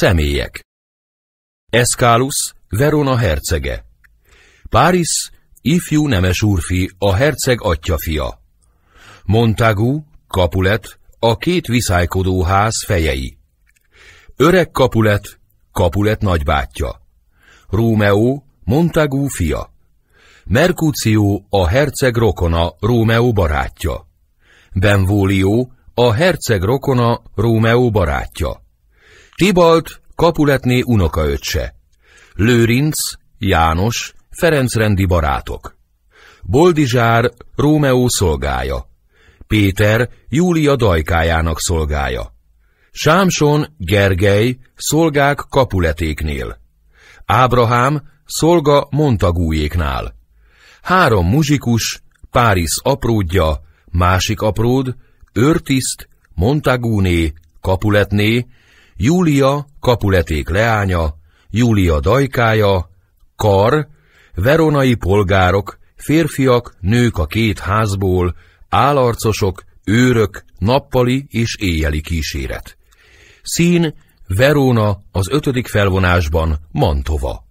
Személyek. Eszkálus, Verona hercege. Páris, ifjú nemes úrfi, a herceg atyafia Montagu, Kapulet, a két viszálykodó ház fejei. Öreg Kapulet, Kapulet nagybátyja. Rómeó, Montagu fia. Mercutio, a herceg rokona, Rómeó barátja. Benvolio, a herceg rokona, Rómeó barátja. Tibalt, Kapuletné unokaöccse. Lőrinc, János, Ferencrendi barátok. Boldizsár, Rómeó szolgája. Péter, Júlia dajkájának szolgája. Sámson, Gergely, szolgák Kapuletéknél. Ábrahám, szolga Montagújéknál. Három muzsikus, Páris apródja, másik apród, Őrtiszt, Montagúné, Kapuletné, Júlia, Kapuleték leánya, Júlia dajkája, Kar, veronai polgárok, férfiak, nők a két házból, állarcosok, őrök, nappali és éjjeli kíséret. Szín, Verona az ötödik felvonásban Mantova.